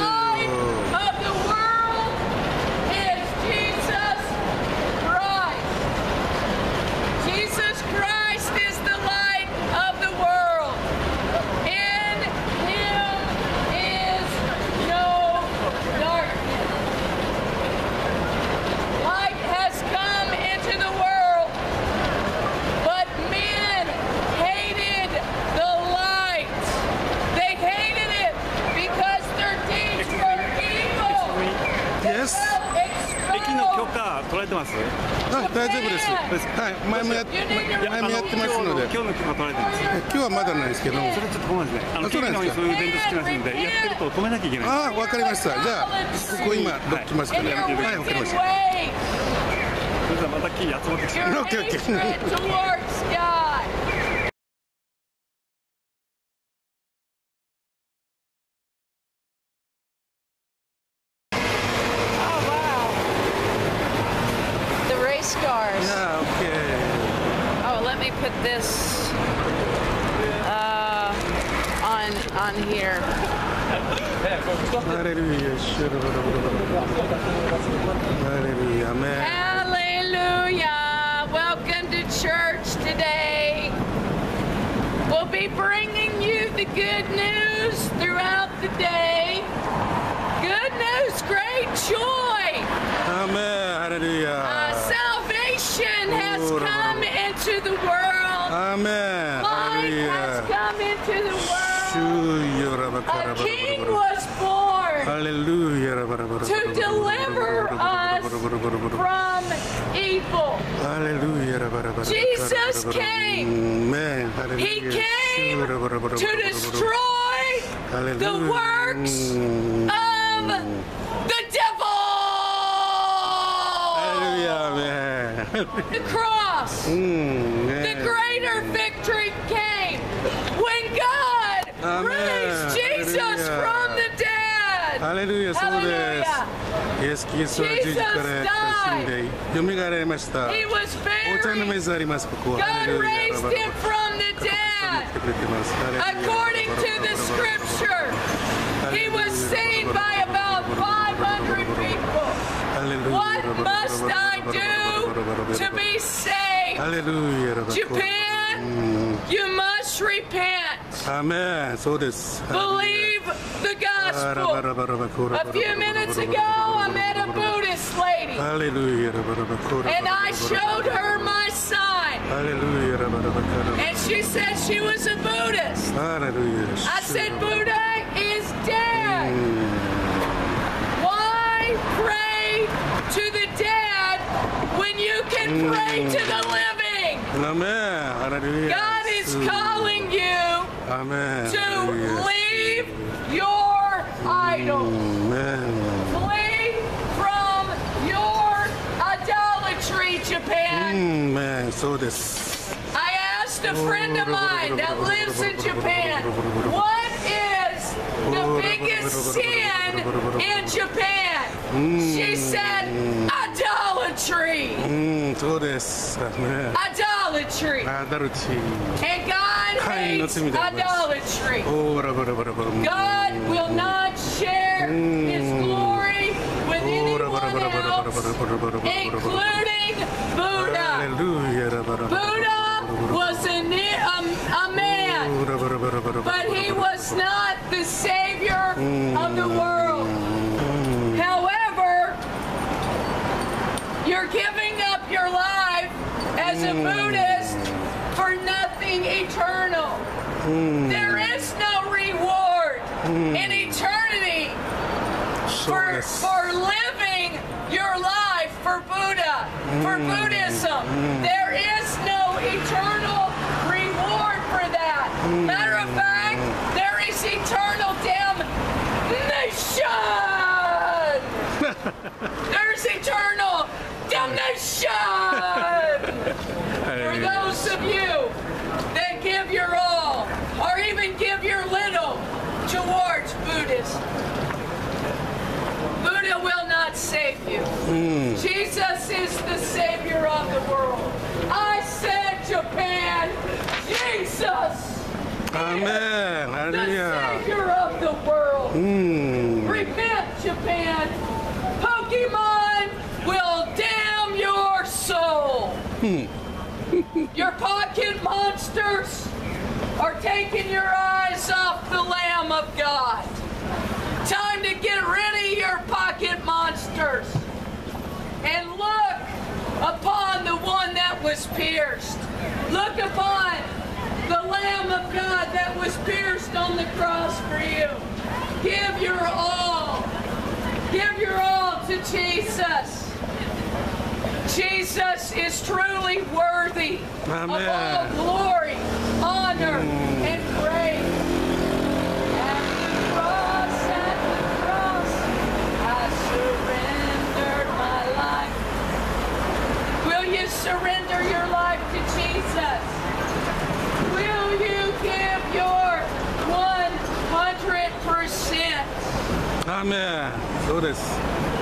soon. あ大丈夫ですはい前もやっ前もやってますので今日の許可取られてます今日はまだないですけどそれちょっと困るんですねあそうなんですかそういうイベント好きなんでやってると止めなきゃいけないああわかりましたじゃあここ今どっきますからはいわかりましたそれじゃあまたキー集まってきて put this uh, on on here. Hallelujah. Hallelujah. Man. Hallelujah. Welcome to church today. We'll be bringing you the good news throughout the day. Good news, great joy. Amen. Hallelujah. Uh, salvation has come. Hallelujah. has come into the world. A king was born Hallelujah. to deliver us from evil. Hallelujah. Jesus came. He came to destroy the works of the devil. the cross, mm, yeah. the greater victory came when God Amen. raised Jesus Hallelujah. from the dead. Hallelujah. Hallelujah. Yes, yes, Jesus died. He was buried. God raised him from the dead. According to the scripture, he was saved. What must I do to be saved? Hallelujah. Japan, you must repent. Amen. So this. Believe the gospel. A few minutes ago, I met a Buddhist lady. Hallelujah. And I showed her my sign. Hallelujah. And she said she was a Buddhist. Hallelujah. I said, Buddha is dead. Why pray? and you can pray to the living. Amen. God is calling you Amen. to leave your idols. Flee from your idolatry, Japan. Amen. So this. I asked a friend of mine that lives in Japan, what is the biggest sin in Japan? She said, idolatry. うんそうですアメン Idolatry. アダルチ And God hates idolatry. オーラバラバラバラ God will not share his glory with anyone else, including ハレ Buddha. ルヤラバラバラ Buddha was a, ne- a, a man, オーラバラバラバラバ but he was not the savior As a Buddhist for nothing eternal. Hmm. Is those of you that give your all or even give your little towards Buddhism. Buddha will not save you. Hmm. Jesus is the savior of the world. I said Japan, Jesus, Amen. アメ taking your eyes off the Lamb of God. Time to get rid of your pocket monsters and look upon the one that was pierced. Look upon the Lamb of God that was pierced on the cross for you. Give your all. Give your all to Jesus. Jesus is truly worthy Amen. of all glory, honor, mm. surrender your life to Jesus? Will you give your 100%? Amen. Do this.